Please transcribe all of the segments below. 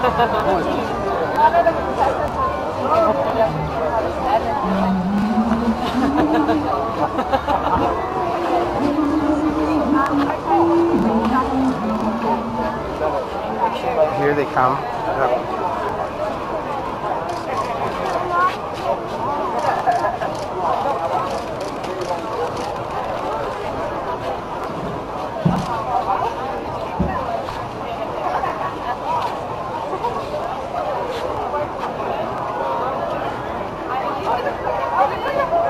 Here they come. ¡Vamos! ¡Vamos!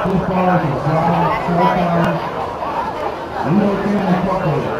Two fires, a drive, four fires. Relocating the truckload.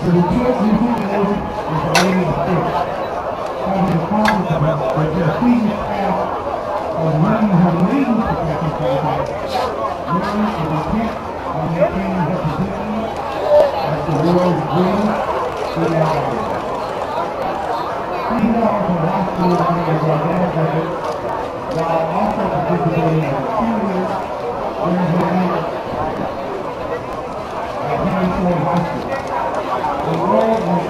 of Olympic. In the the female in the world, is and of and. The a lady of spirit, having accomplishment that their previous path of running her maiden professional contract, Lori is intent on maintaining her position as the world's greatest female Female from high school is organized while also participating a cheerleader during her year at High School. And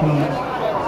giving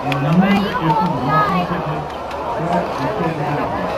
And the most important thing is that